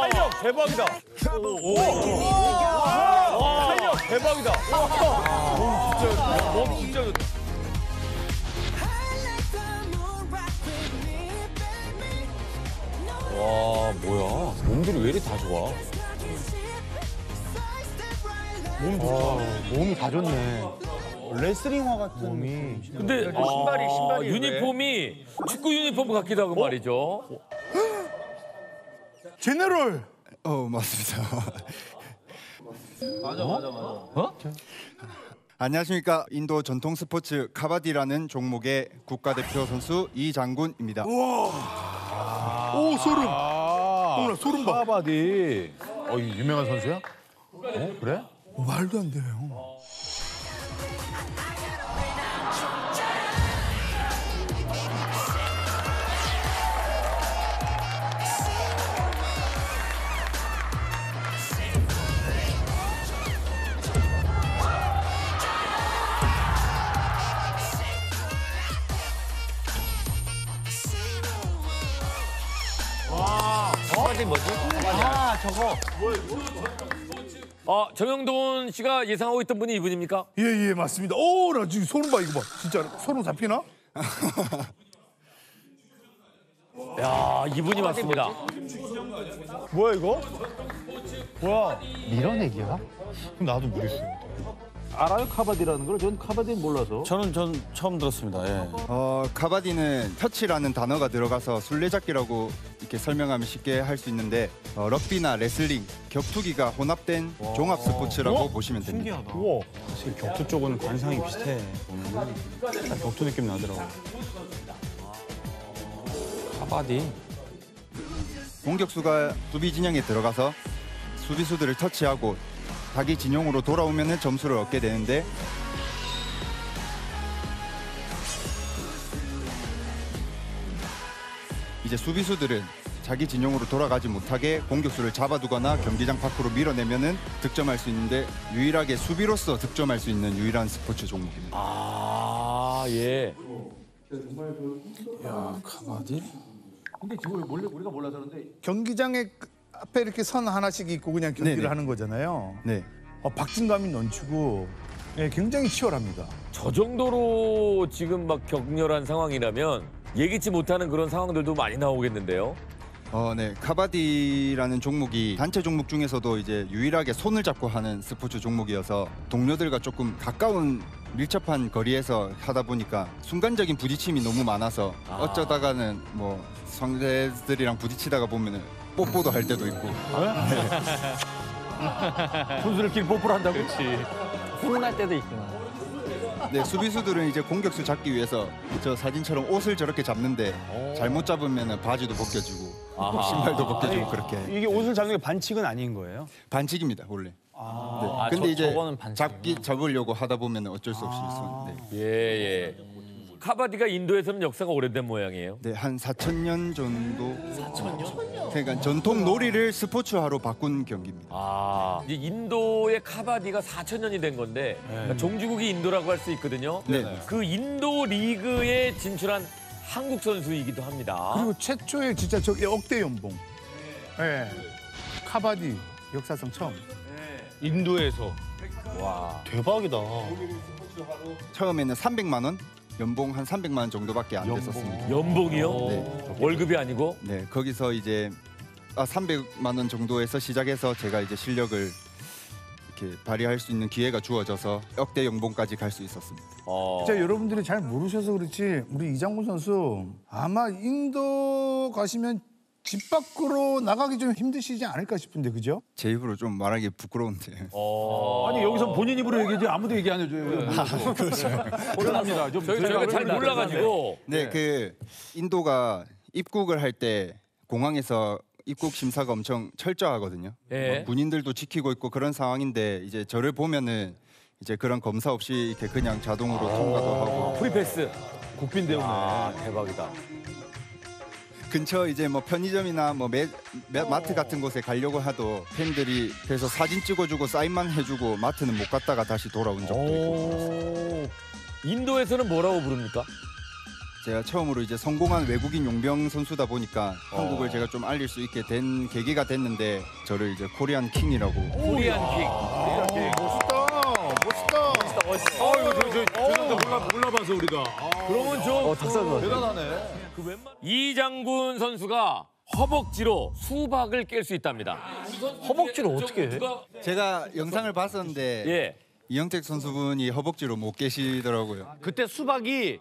탄력 대박이다. 오, 와, 탄력 대박이다. 와, 몸 진짜, 몸 진짜 좋다. 와 뭐야 몸들이 왜 이리 다 좋아 like 와, 몸이 다 좋네. 레슬링화 같은 몸이. 근데 신발이, 신발이 왜? 유니폼이 축구 유니폼 같기도 하고 말이죠 제네럴. 어 맞습니다. 맞아, 맞아, 맞아. 안녕하십니까 인도 전통 스포츠 카바디라는 종목의 국가대표 선수 이장군입니다. 오 소름. 어머나 소름 봐. 카바디. 어, 이 유명한 선수야? 어, 그래? 말도 안 돼요. 카바디 뭐지? 아 저거. 아 정형돈 씨가 예상하고 있던 분이 이분입니까? 예 예 맞습니다. 오 나 지금 소름 봐 이거 봐. 진짜 소름 잡히나? 야 이분이 맞습니다 뭐야 이거? 뭐야? 밀어내기야? 그럼 나도 모르겠어요. 알아요? 카바디라는 걸? 전 카바디 몰라서. 저는 전 처음 들었습니다. 예. 어 카바디는 터치라는 단어가 들어가서 술래잡기라고 이렇게 설명하면 쉽게 할 수 있는데 어, 럭비나 레슬링, 격투기가 혼합된 종합 스포츠라고 보시면 됩니다. 우와. 사실 격투 쪽은 관상이 비슷해. 보면은 딱 격투 느낌 나더라고. 카바디 공격수가 수비 진영에 들어가서 수비수들을 터치하고 자기 진영으로 돌아오면 점수를 얻게 되는데 이제 수비수들은 자기 진영으로 돌아가지 못하게 공격수를 잡아두거나 경기장 밖으로 밀어내면은 득점할 수 있는데 유일하게 수비로서 득점할 수 있는 유일한 스포츠 종목입니다. 아예 카바디? 근데 지금 원래 우리가 몰라서 그런데 경기장에 앞에 이렇게 선 하나씩 있고 그냥 경기를 네네. 하는 거잖아요. 네. 어, 박진감이 넘치고 예, 굉장히 치열합니다. 저 정도로 지금 막 격렬한 상황이라면 예기치 못하는 그런 상황들도 많이 나오겠는데요 어, 네. 카바디라는 종목이 단체 종목 중에서도 이제 유일하게 손을 잡고 하는 스포츠 종목이어서 동료들과 조금 가까운 밀접한 거리에서 하다 보니까 순간적인 부딪힘이 너무 많아서 아. 어쩌다가는 뭐 상대들이랑 부딪히다가 보면은 뽀뽀도 할 때도 있고 선수들끼리 뽀뽀를 한다고? 훈훈할 때도 있구나. 네, 수비수들은 이제 공격수 잡기 위해서 저 사진처럼 옷을 저렇게 잡는데 잘못 잡으면은 바지도 벗겨지고 아하. 신발도 벗겨지고 그렇게 이게 옷을 잡는 게 반칙은 아닌 거예요? 반칙입니다 원래. 네. 아, 근데 저- 이제 저거는 반칙이구나. 잡기 잡으려고 하다 보면 어쩔 수 없이 손. 네. 예예 카바디가 인도에서는 역사가 오래된 모양이에요 네, 한 4천 년 정도. 4천 년? 그러니까 전통 놀이를 스포츠화로 바꾼 경기입니다. 아 이제 인도의 카바디가 4천 년이 된 건데 그러니까 종주국이 인도라고 할 수 있거든요 네. 그 인도 리그에 진출한 한국 선수이기도 합니다 그리고 최초의 진짜 저기 억대 연봉. 예. 카바디 역사상 처음. 인도에서. 대박이다. 처음에는 300만 원, 연봉 한 300만 원 정도밖에 안 됐었습니다. 연봉이요? 네. 월급이 아니고? 네, 거기서 이제 아, 300만 원 정도에서 시작해서 제가 이제 실력을 이렇게 발휘할 수 있는 기회가 주어져서 역대 연봉까지 갈 수 있었습니다. 어. 진짜 여러분들이 잘 모르셔서 그렇지 우리 이장군 선수 아마 인도 가시면 집 밖으로 나가기 좀 힘드시지 않을까 싶은데 그죠? 제 입으로 좀 말하기 부끄러운데. 어. 아니 여기서 본인 입으로 얘기하지 아무도 얘기 안 해줘요. 곤란합니다. 좀 저희, 저희가 잘. 몰라가지고 네, 그 인도가 입국을 할 때 공항에서 입국 심사가 엄청 철저하거든요. 예. 뭐 군인들도 지키고 있고 그런 상황인데 이제 저를 보면은 이제 그런 검사 없이 이렇게 그냥 자동으로 통과도 하고 프리패스 국빈 대우네. 아 대박이다 근처 이제 뭐 편의점이나 뭐 매, 매- 마트 같은 곳에 가려고 해도 팬들이 그래서 사진 찍어주고 사인만 해주고 마트는 못 갔다가 다시 돌아온 적도 있고 오. 인도에서는 뭐라고 부릅니까? 제가 처음으로 이제 성공한 외국인 용병 선수다 보니까 한국을 제가 좀 알릴 수 있게 된 계기가 됐는데 저를 이제 Korean King이라고 Korean King. 멋있다. 멋있다. 어 이거 저, 저, 죄송합니다 몰라 몰라봐서 우리가. 그러면 좀 어, 닭살도 대단하네. 이장군 선수가 허벅지로 수박을 깰 수 있답니다. 허벅지로 어떻게 해? 누가- 제가 영상을 봤었는데 예. 이영택 선수분이 허벅지로 못 계시더라고요. 그때 수박이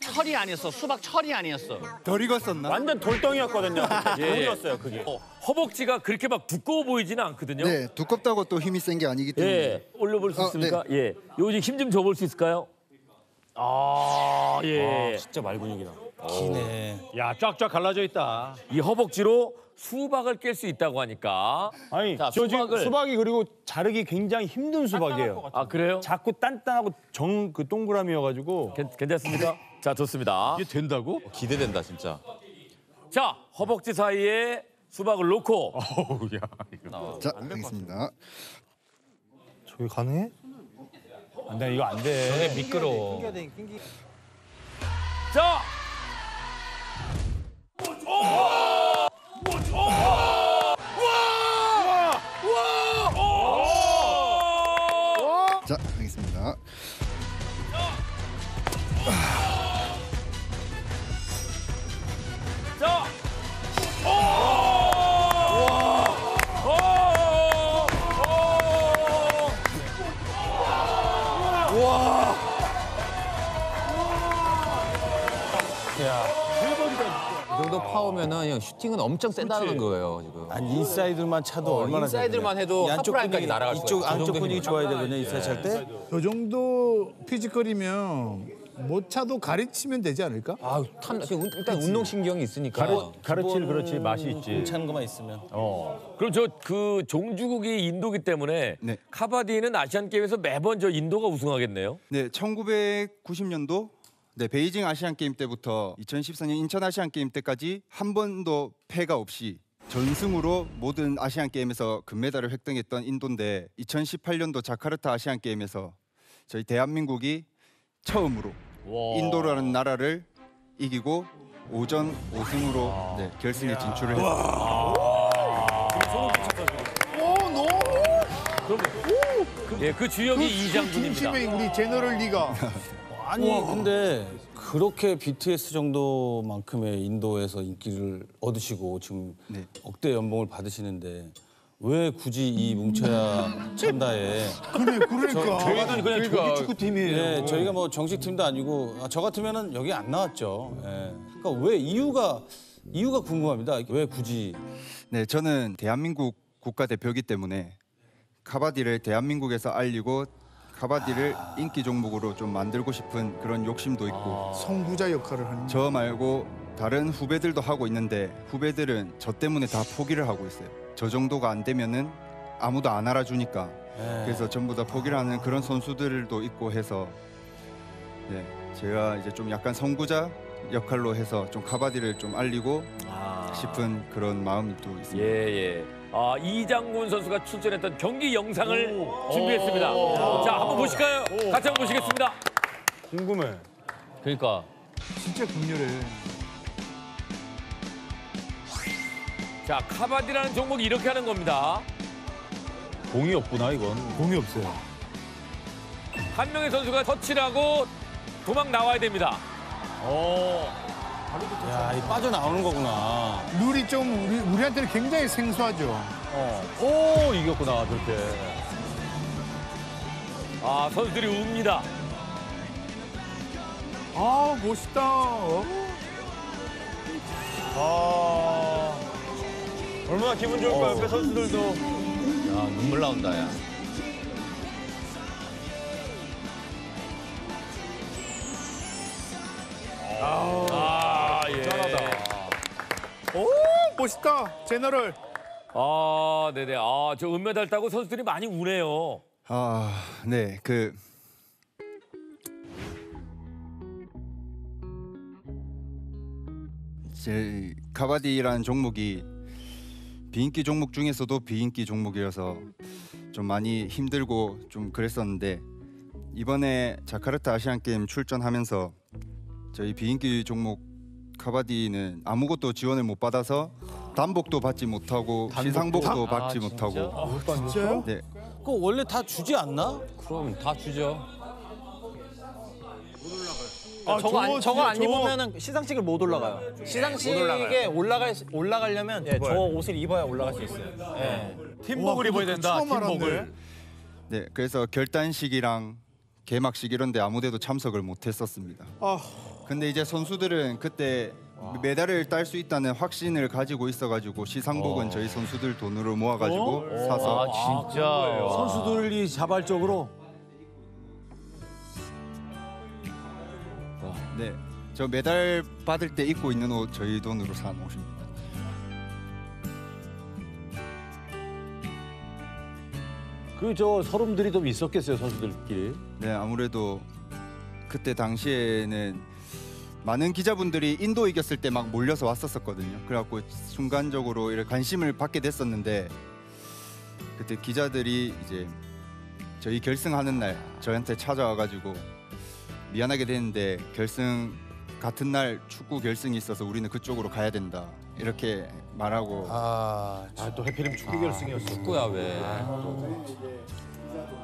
철이 아니었어. 수박 철이 아니었어. 덜 익었었나? 완전 돌덩이였거든요. 예. 돌이었어요 그게. 어, 허벅지가 그렇게 막 두꺼워 보이지는 않거든요. 네, 두껍다고 또 힘이 센 게 아니기 때문에. 예, 올려볼 수 어, 있습니까? 예, 요즘 힘 좀 줘볼 수 있을까요? 아, 예. 진짜 말근육이다. 야 쫙쫙 갈라져 있다. 이 허벅지로 수박을 깰 수 있다고 하니까. 아니 자, 저 지금 수박을- 수박이 그리고 자르기 굉장히 힘든 수박이에요. 아, 그래요? 자꾸 단단하고 정 그 동그라미여가지고 괜, 괜찮습니까? 자, 좋습니다. 이게 된다고? 기대된다 진짜. 자, 허벅지 사이에 수박을 놓고 자, 알겠습니다. 저게 가능해? 안 돼 이거 안 돼. 미끄러워. 자. 자, 알겠습니다. 자. 이 정도 파워면은 그냥 슈팅은 엄청 세다는 거예요 지금. 아니 인사이드만 차도 얼마나 인사이드만 해도 이 안쪽 하프라인까지 분위기, 날아갈 수가 이쪽 있어. 안쪽 분위기. 좋아야 되거든요 인사이드 찰 때. 저 정도 피지컬이면 못 차도 가르치면 되지 않을까? 아, 탐, 일단 운동 신경이 있으니까. 가르칠 그렇지 맛이 있지. 차는 것만 있으면. 그럼 저 그 종주국이 인도기 때문에 네. 카바디는 아시안 게임에서 매번 저 인도가 우승하겠네요. 네, 1990년도 네, 베이징 아시안 게임 때부터 2014년 인천 아시안 게임 때까지 한 번도 패가 없이 전승으로 모든 아시안 게임에서 금메달을 획득했던 인도인데 2018년도 자카르타 아시안 게임에서 저희 대한민국이 처음으로 인도라는 나라를 이기고 오전 5승으로 네, 결승에 진출을 했습니다. 예, 그 주역이 이장군입니다. 중심의 우리 제너럴 리가. 아니 근데 그렇게 BTS 정도만큼의 인도에서 인기를 얻으시고 지금 네. 억대 연봉을 받으시는데 왜 굳이 이 뭉쳐야 찬다에 그래, 그러니까. 저희는 그냥 조기 축구팀이에요. 네, 저희가 뭐 정식 팀도 아니고 아, 저 같으면은 여기 안 나왔죠. 예. 그러니까 왜 이유가 이유가 궁금합니다. 왜 굳이 네, 저는 대한민국 국가대표이기 때문에 카바디를 대한민국에서 알리고 카바디를 인기 종목으로 좀 만들고 싶은 그런 욕심도 있고 성부자 역할을 하는. 저 말고 다른 후배들도 하고 있는데 후배들은 저 때문에 다 포기를 하고 있어요. 저 정도가 안 되면은 아무도 안 알아주니까 예. 그래서 전부 다 포기를 하는 그런 선수들도 있고 해서 네, 제가 이제 좀 약간 선구자 역할로 해서 좀 카바디를 좀 알리고 싶은 그런 마음이 또 있습니다. 예, 예. 아, 이장군 선수가 출전했던 경기 영상을 준비했습니다. 자, 한번 보실까요? 같이 한번 보시겠습니다. 궁금해. 그러니까 진짜 격렬해. 자, 카바디라는 종목이 이렇게 하는 겁니다. 공이 없구나 이건. 공이 없어요. 한 명의 선수가 터치를 하고 도망 나와야 됩니다. 야, 이 빠져나오는 거구나. 룰이 좀 우리, 우리한테는 굉장히 생소하죠. 오 이겼구나 그렇게. 아, 선수들이 웁니다. 아, 멋있다. 어? 아 얼마나 기분 좋을까 옆에 선수들도. 야, 눈물 나온다, 야. 멋있다. 제너럴. 아, 네네. 아, 저 은메달 따고 선수들이 많이 우네요. 아, 네, 그 제 카바디라는 종목이 비인기 종목 중에서도 비인기 종목이어서 좀 많이 힘들고 좀 그랬었는데 이번에 자카르타 아시안 게임 출전하면서 저희 비인기 종목 카바디는 아무것도 지원을 못 받아서 단복도 받지 못하고 시상복도 받지 못하고 진짜요? 네 그거 원래 다 주지 않나? 그럼 다 주죠. 아, 저거 안, 저거 안 입으면은 시상식을 못 올라가요. 시상식에 올라갈 올라가려면 예, 저 옷을 입어야 올라갈 수 있어요. 예. 팀복을 입어야 된다. 처음 알았네. 팀복을. 네, 그래서 결단식이랑 개막식 이런 데 아무데도 참석을 못 했었습니다. 근데 이제 선수들은 그때 메달을 딸 수 있다는 확신을 가지고 있어가지고 시상복은 저희 선수들 돈으로 모아가지고 사서. 아, 진짜. 선수들이 자발적으로? 네, 저 메달 받을 때 입고 있는 옷 저희 돈으로 산 옷입니다. 그 저 서름들이 좀 있었겠어요 선수들끼리. 네, 아무래도 그때 당시에는 많은 기자분들이 인도 이겼을 때 막 몰려서 왔었었거든요. 그래갖고 순간적으로 이렇게 관심을 받게 됐었는데 그때 기자들이 이제 저희 결승하는 날 저한테 찾아와가지고 미안하게 됐는데 결승 같은 날 축구 결승이 있어서 우리는 그쪽으로 가야 된다 이렇게 말하고 아, 아또 해피림 축구 결승이었어. 축구야 왜?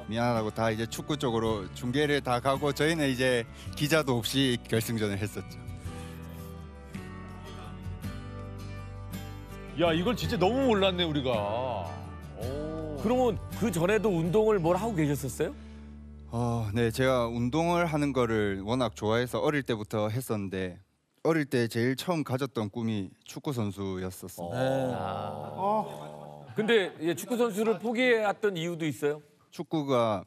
미안하다고 다 이제 축구 쪽으로 중계를 다 가고 저희는 이제 기자도 없이 결승전을 했었죠. 야 이걸 진짜 너무 몰랐네 우리가. 그러면 그 전에도 운동을 뭘 하고 계셨었어요? 어, 네, 제가 운동을 하는 거를 워낙 좋아해서 어릴 때부터 했었는데 어릴 때 제일 처음 가졌던 꿈이 축구 선수였었습니다. 네. 근데 예, 축구 선수를 포기했던 이유도 있어요? 축구가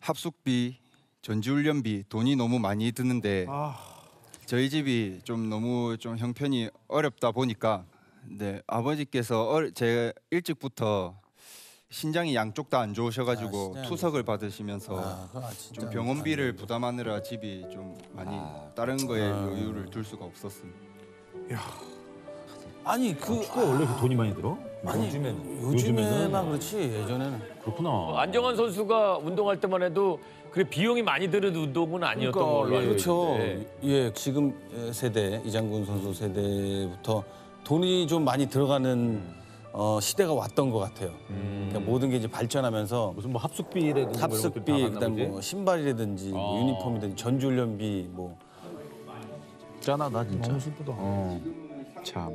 합숙비, 전지훈련비 돈이 너무 많이 드는데 저희 집이 좀 너무 좀 형편이 어렵다 보니까 네, 아버지께서 어, 제 일찍부터 신장이 양쪽 다 안 좋으셔가지고 아, 투석을 받으시면서 아, 진짜 좀 병원비를 부담하느라 집이 좀 많이 다른 거에 여유를 둘 수가 없었습니다. 아니 그 축구가 원래 그 돈이 많이 들어? 아니 요즘에는. 요즘에나 그렇지 예전에는 그렇구나. 안정환 선수가 운동할 때만 해도 그래 비용이 많이 드는 운동은 아니었던 걸로 알고 그렇죠. 있는데. 예, 지금 세대 이장군 선수 세대부터 돈이 좀 많이 들어가는 어, 시대가 왔던 것 같아요. 그러니까 모든 게 이제 발전하면서 무슨 뭐 합숙비라든지 뭐 합숙비, 이런 것들 다 그다음 받나 뭐 신발이라든지 뭐 아. 유니폼이든지 전지훈련비 뭐 짠하다 진짜. 너무 슬프다. 어. 참.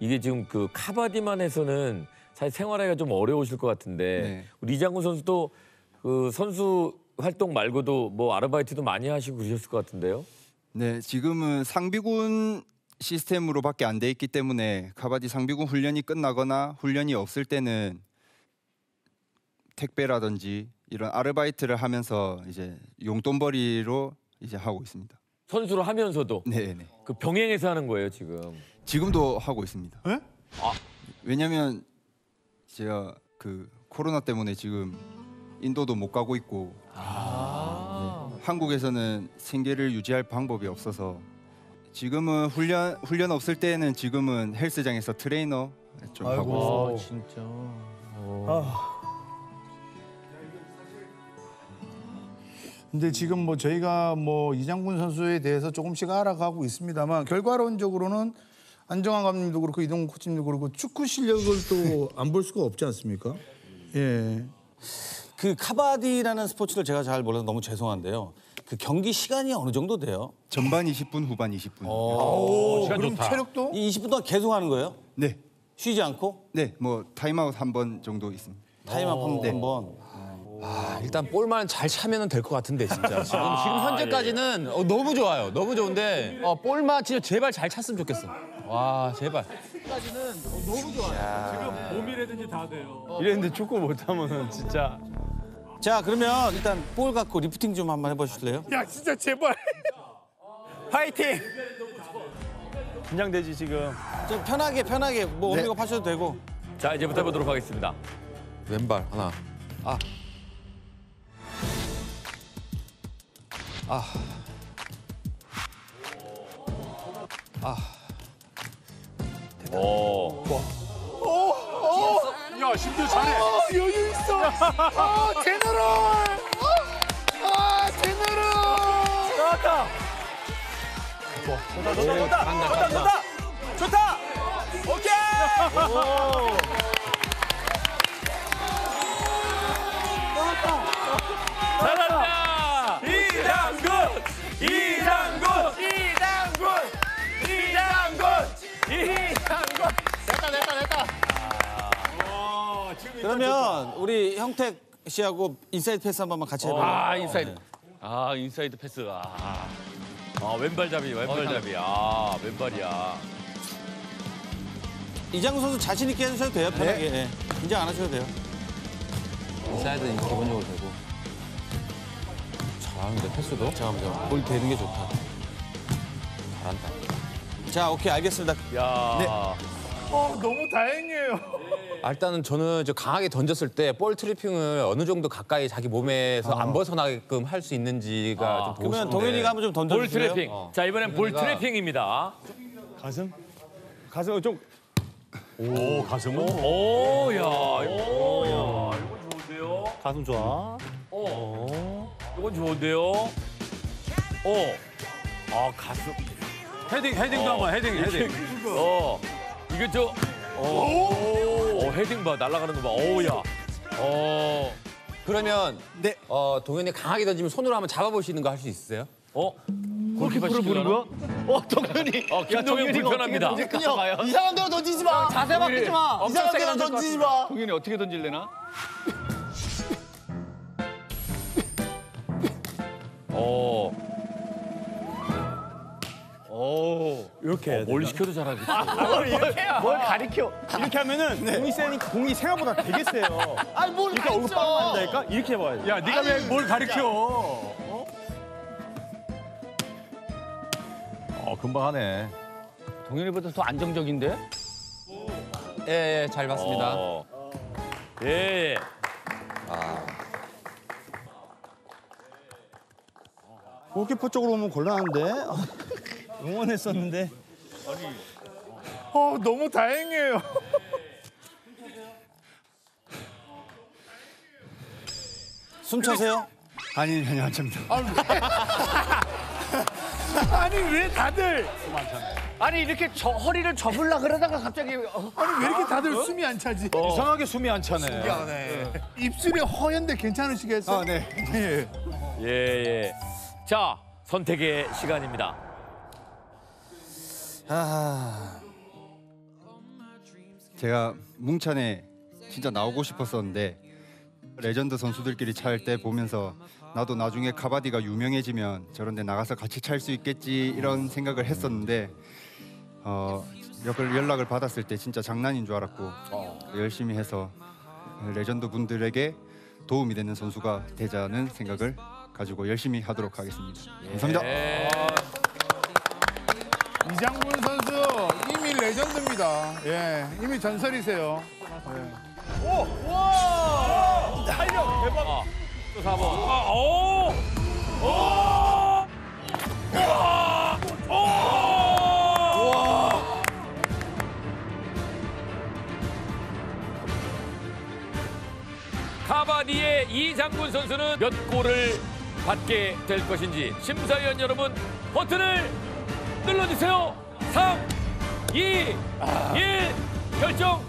이게 지금 그 카바디만 해서는 사실 생활하기가 좀 어려우실 것 같은데 네. 우리 이장군 선수도 그 선수 활동 말고도 뭐 아르바이트도 많이 하시고 그러셨을 것 같은데요. 네, 지금은 상비군 시스템으로밖에 안 돼 있기 때문에 카바디 상비군 훈련이 끝나거나 훈련이 없을 때는 택배라든지 이런 아르바이트를 하면서 이제 용돈벌이로 이제 하고 있습니다. 선수를 하면서도 네, 네. 그 병행해서 하는 거예요 지금. 지금도 하고 있습니다. 에? 아, 왜냐면 제가 그 코로나 때문에 지금 인도도 못 가고 있고 네, 한국에서는 생계를 유지할 방법이 없어서 지금은 훈련 훈련 없을 때는 지금은 헬스장에서 트레이너 좀 하고 있습니다. 진짜. 근데 지금 뭐 저희가 뭐 이장군 선수에 대해서 조금씩 알아가고 있습니다만 결과론적으로는 안정환 감독도 그렇고 이동국 코치님도 그렇고 축구 실력을 또 안 볼 수가 없지 않습니까? 예. 그 카바디라는 스포츠를 제가 잘 몰라서 너무 죄송한데요. 그 경기 시간이 어느 정도 돼요? 전반 20분, 후반 20분. 오, 시간 그럼 좋다. 체력도 이 20분 동안 계속 하는 거예요? 네, 쉬지 않고 네, 뭐 타임아웃 한 번 정도 있습니다. 타임아웃 한 네. 번. 아, 일단 볼만 잘 차면 은 될 것 같은데 진짜. 지금 지금 현재까지는 어, 너무 좋아요. 너무 좋은데 어, 볼만 진짜 제발 잘 찼으면 좋겠어. 와 제발. 이랬는데 축구 못하면은 진짜. 자 그러면 일단 볼 갖고 리프팅 좀 한번 해보실래요? 야 진짜 제발 파이팅. 긴장되지 지금. 좀 편하게 편하게 뭐 네. 워밍업 하셔도 되고. 자 이제부터 해보도록 하겠습니다. 왼발 하나. 오. 야 심지어 잘해. 어, 여유 있어 아 제너럴 아 제너럴 나왔다. 좋다, 좋다, 좋다. 좋다. 오케이. 그러면 우리 형택 씨하고 인사이드 패스 한 번만 같이 해봐요. 아 인사이드. 아 인사이드 패스. 아, 아 왼발잡이 왼발잡이. 아 왼발이야. 이장군 선수 자신 있게 해주셔도 돼요. 편하게. 예. 긴장 안 하셔도 돼요. 인사이드는 기본적으로 되고. 잘하는데 패스도? 잠깐만, 잠깐만. 볼 되는 게 좋다. 잘한다. 자, 오케이, 알겠습니다. 야. 네. 어, 너무 다행이에요. 아, 일단은 저는 저 강하게 던졌을 때 볼 트래핑을 어느 정도 가까이 자기 몸에서 안 벗어나게끔 할 수 있는지가 아, 좀 보고 그러면 싶은데. 동현이가 한번 좀 볼 던져주세요. 트래핑. 자 이번엔 볼 동현이가- 트래핑입니다. 가슴? 가슴 좀 오, 야, 오, 야, 이건 좋은데요. 가슴 좋아. 어, 이건 좋은데요. 어, 아 가슴. 헤딩, 헤딩도 한번 헤딩, 헤딩. 어, 이게 저, 어, 어, 헤딩 봐, 날아가는 거 봐. 어우 야, 어, 그러면 네. 어, 동현이 강하게 던지면 손으로 한번 잡아볼 수 있는 거 할 수 있어요? 어, 골키퍼 보는 거야? 어 동현이. 어, 김동현 불편합니다. 이상한 데로 던지지 마. 자세 바뀌지 마. 엄청 세게 던질 것 던지지 마. 동현이 어떻게 던질래나? 어, 이렇게 해야 돼. 뭘 시켜도 잘하지. 뭘 가리켜? 이렇게 하면은 공이 세니까 공이 생각보다 되게 세요. 아니 뭘 이렇게 얼굴 빵 맞는다니까? 이렇게 해봐야지. 야, 네가 왜 뭘 가리켜? 어, 금방 하네. 동현이보다 더 안정적인데? 예, 예, 잘 봤습니다. 어. 예. 골키퍼 쪽으로 오면 곤란한데? 응원했었는데. 어, 너무 다행이에요. 숨 차세요. 아니, 아니, 안 찹니다. 아니, 왜 다들, 아니 이렇게 저 허리를 접을라 그러다가 갑자기 어. 아니, 왜 이렇게 다들 숨이 안 차지? 이상하게 숨이 안 차네. 입술이 허연데 괜찮으시겠어요? 아, 네. 예. 예, 예. 자, 선택의 시간입니다. 아, 제가 뭉찬에 진짜 나오고 싶었었는데 레전드 선수들끼리 찰 때 보면서 나도 나중에 카바디가 유명해지면 저런 데 나가서 같이 찰 수 있겠지 이런 생각을 했었는데 어, 연- 연락을 받았을 때 진짜 장난인 줄 알았고 열심히 해서 레전드 분들에게 도움이 되는 선수가 되자는 생각을 가지고 열심히 하도록 하겠습니다. 감사합니다. 예. 이장군 선수 이미 레전드입니다. 예, 이미 전설이세요. 또 4번. 아, 오! 오! 와! 오! 카바디의 이장군 선수는 몇 골을 받게 될 것인지 심사위원 여러분 버튼을 눌러주세요. 3, 2, 1 결정.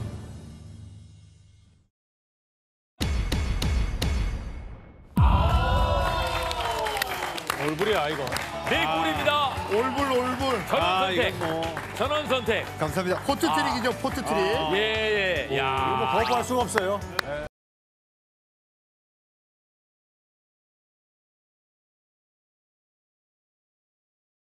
얼굴이야, 이거. 네 골입니다. all불 all불. 전원 아, 선택. 이건 뭐. 전원 선택. 감사합니다. 포트 트릭이죠, 포트 트릭. 예, 예. 야. 거부할 수가 없어요.